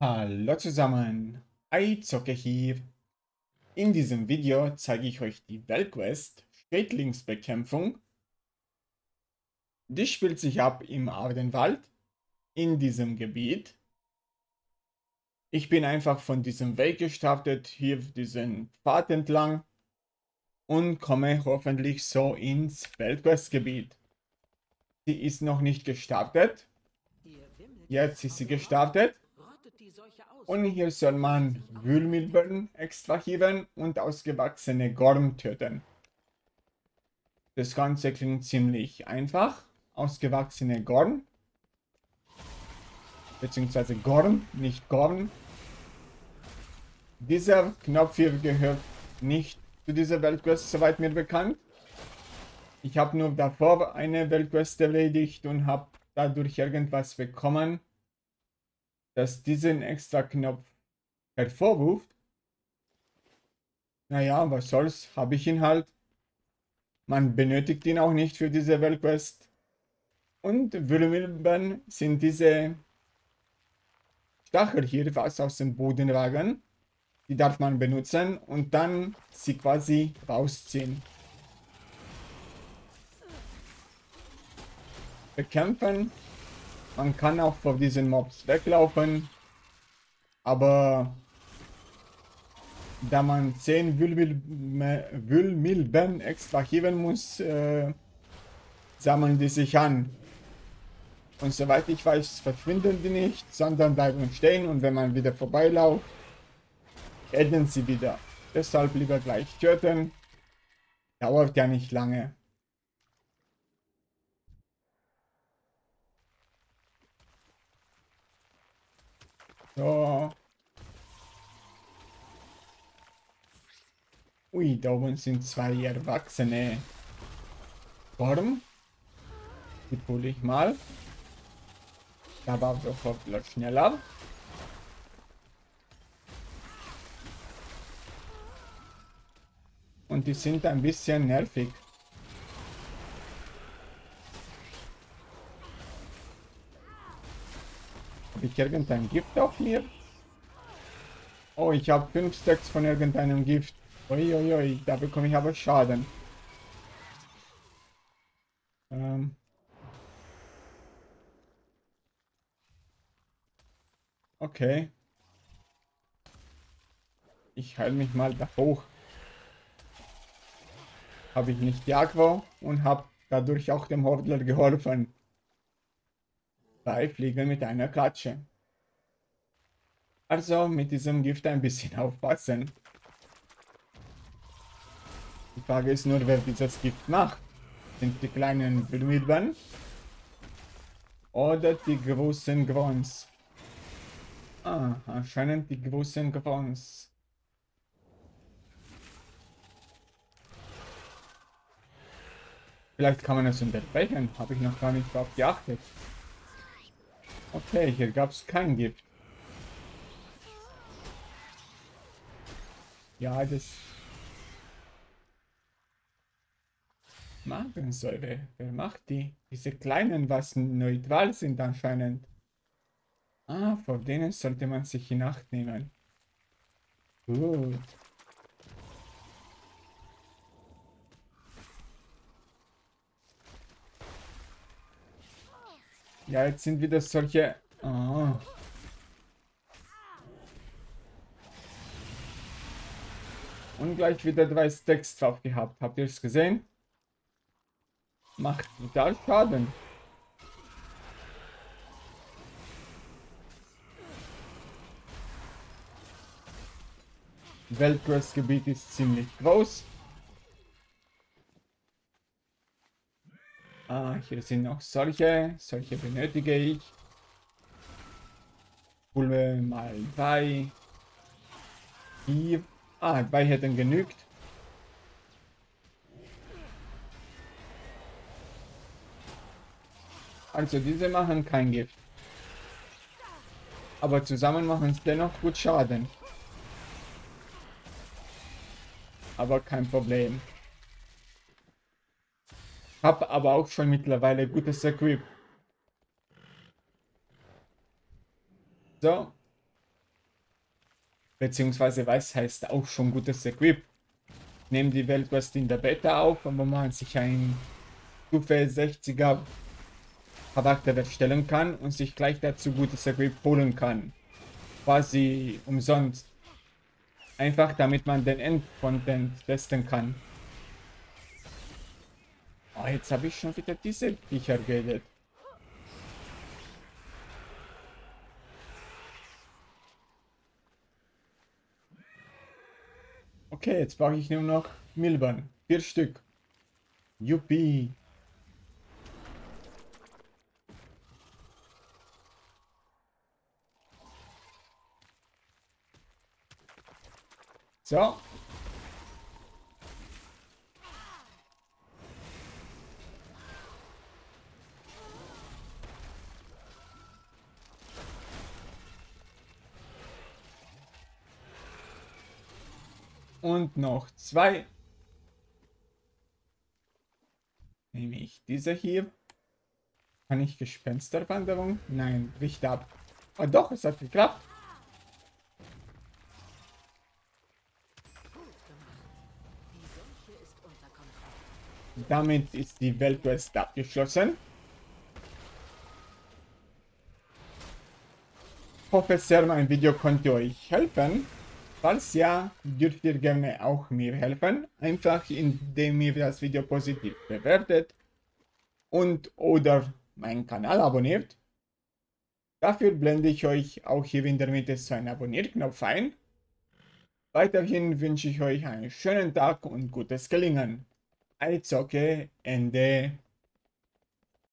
Hallo zusammen, Eizocke hier. In diesem Video zeige ich euch die Weltquest Schädlingsbekämpfung. Die spielt sich ab im Ardenwald, in diesem Gebiet. Ich bin einfach von diesem Weg gestartet, hier diesen Pfad entlang und komme hoffentlich so ins Weltquest-Gebiet. Sie ist noch nicht gestartet. Jetzt ist sie gestartet. Und hier soll man Wühlmilben extrahieren und ausgewachsene Gorm töten. Das Ganze klingt ziemlich einfach. Ausgewachsene Gorm. Beziehungsweise Gorm, nicht Gorn. Dieser Knopf hier gehört nicht zu dieser Weltquest, soweit mir bekannt. Ich habe nur davor eine Weltquest erledigt und habe dadurch irgendwas bekommen das diesen extra Knopf hervorruft. Naja, was soll's, habe ich ihn halt. Man benötigt ihn auch nicht für diese Weltquest. Und Würmilben sind diese Stachel hier, was aus dem Boden ragen. Die darf man benutzen und dann sie quasi rausziehen. Bekämpfen man kann auch vor diesen Mobs weglaufen. Aber da man 10 Wühlmilben extrahieren muss, äh, sammeln die sich an. Und soweit ich weiß, verschwinden die nicht, sondern bleiben stehen und wenn man wieder vorbeilauft, enden sie wieder. Deshalb lieber gleich töten. Dauert ja nicht lange. So. Ui, da oben sind zwei Erwachsene. Form. Die hole ich mal. Da war sofort schneller. Und die sind ein bisschen nervig. Ich irgendein Gift auf mir? Oh, ich habe fünf Stacks von irgendeinem Gift. Uiuiui, da bekomme ich aber Schaden. Ähm. Okay. Ich heile mich mal da hoch. Habe ich nicht die Aqua und habe dadurch auch dem Hordler geholfen. Zwei Fliegen mit einer Klatsche. Also mit diesem Gift ein bisschen aufpassen. Die Frage ist nur, wer dieses Gift macht. Sind die kleinen Blümchen oder die großen Grons? Ah, anscheinend die großen Grons. Vielleicht kann man es unterbrechen, habe ich noch gar nicht darauf geachtet. Okay, hier gab es kein Gift. Ja, das... Magensäure. Wer macht die? Diese kleinen, was neutral sind anscheinend. Ah, vor denen sollte man sich in Acht nehmen. Gut. Ja, jetzt sind wieder solche... Oh. Und gleich wieder drei Stacks drauf gehabt. Habt ihr es gesehen? Macht total Schaden. Weltquest-Gebiet ist ziemlich groß. Ah, hier sind noch solche. Solche benötige ich. Pulver mal zwei. Hier. Ah, zwei hätten genügt. Also diese machen kein Gift. Aber zusammen machen es dennoch gut Schaden. Aber kein Problem. Hab aber auch schon mittlerweile gutes Equip. So. beziehungsweise was heißt auch schon gutes Equip. Nehmen die Weltquest in der Beta auf, wo man sich ein Stufe 60er Charakter erstellen kann und sich gleich dazu gutes Equip holen kann. Quasi umsonst. Einfach damit man den Endcontent testen kann. Oh, jetzt habe ich schon wieder diese Viecher geredet. Okay, jetzt brauche ich nur noch Milban. Vier Stück. Yuppie. So. Und noch zwei. Nehme ich diese hier. Kann ich Gespensterwanderung? Nein, bricht ab. Oh doch, es hat geklappt. Damit ist die Weltquest abgeschlossen. Ich hoffe sehr, mein Video konnte euch helfen. Falls ja, dürft ihr gerne auch mir helfen, einfach indem ihr das Video positiv bewertet und oder meinen Kanal abonniert. Dafür blende ich euch auch hier in der Mitte so einen Abonnierknopf ein. Weiterhin wünsche ich euch einen schönen Tag und gutes Gelingen. Eizocke, Ende.